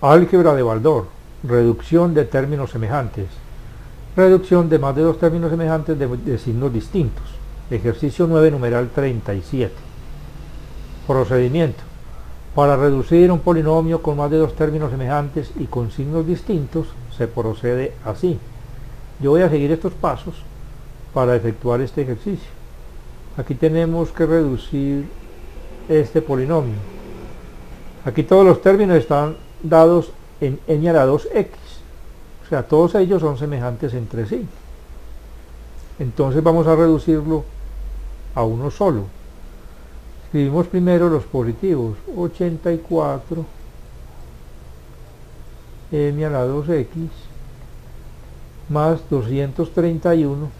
Álgebra de Baldor. Reducción de términos semejantes. Reducción de más de dos términos semejantes de, de signos distintos. Ejercicio 9, numeral 37. Procedimiento. Para reducir un polinomio con más de dos términos semejantes y con signos distintos, se procede así. Yo voy a seguir estos pasos para efectuar este ejercicio. Aquí tenemos que reducir este polinomio. Aquí todos los términos están dados en n a la 2x. O sea, todos ellos son semejantes entre sí. Entonces vamos a reducirlo a uno solo. Escribimos primero los positivos. 84 m a la 2x más 231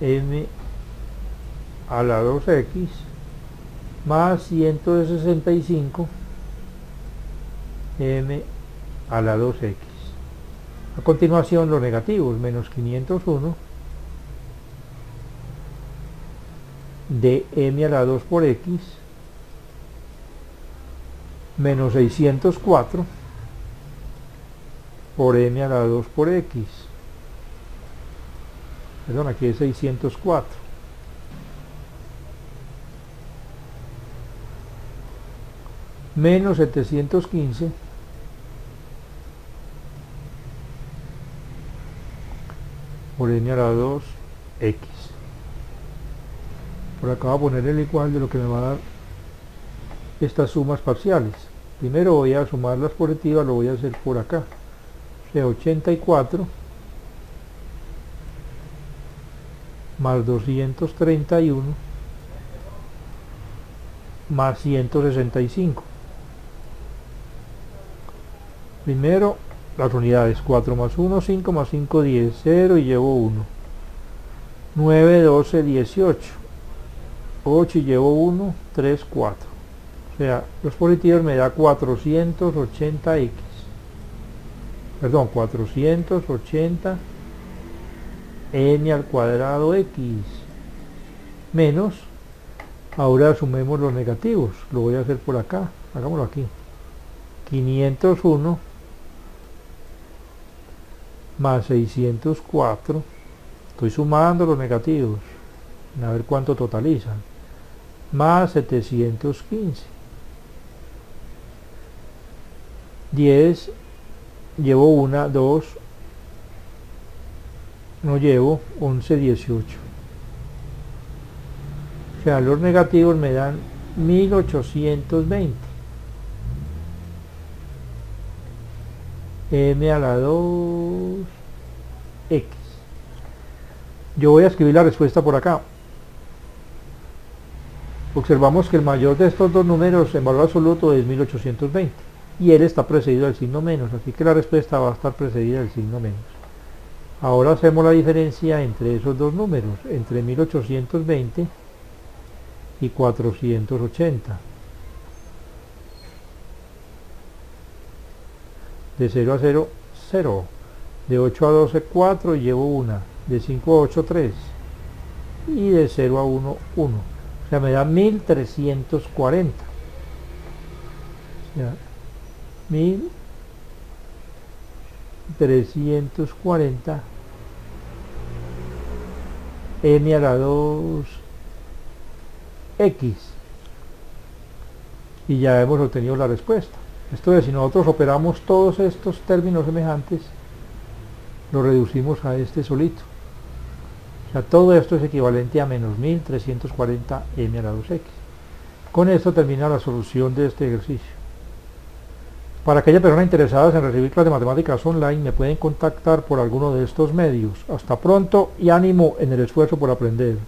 m a la 2x más 165 m a la 2x. A continuación los negativos, menos 501 de m a la 2 por x menos 604 por m a la 2 por x. Perdón, aquí es 604 menos 715 por n a la 2 x. Por acá voy a poner el igual de lo que me va a dar estas sumas parciales. Primero voy a sumar las positivas lo voy a hacer por acá. O sea 84 más 231 más 165 Primero, las unidades 4 más 1, 5 más 5, 10, 0 y llevo 1. 9, 12, 18. 8 y llevo 1, 3, 4. O sea, los positivos me da 480x. Perdón, 480 n al cuadrado x menos, ahora sumemos los negativos, lo voy a hacer por acá, hagámoslo aquí, 501 más 604 estoy sumando los negativos a ver cuánto totalizan más 715 10 llevo una 2 no llevo 11 18 o sea los negativos me dan 1820 m a la 2 x. Yo voy a escribir la respuesta por acá. Observamos que el mayor de estos dos números en valor absoluto es 1820 y él está precedido del signo menos, así que la respuesta va a estar precedida del signo menos. Ahora hacemos la diferencia entre esos dos números, entre 1820 y 480. De 0 a 0, 0 de 8 a 12 4 y llevo una, de 5 a 8 3 y de 0 a 1 1. O sea, me da 1340. O sea, 1340 m a la 2 x y ya hemos obtenido la respuesta. Esto es, si nosotros operamos todos estos términos semejantes, lo reducimos a este solito. O sea, todo esto es equivalente a menos 1340 m a la 2x. Con esto termina la solución de este ejercicio. Para aquellas personas interesadas en recibir clases de matemáticas online, me pueden contactar por alguno de estos medios. Hasta pronto y ánimo en el esfuerzo por aprender.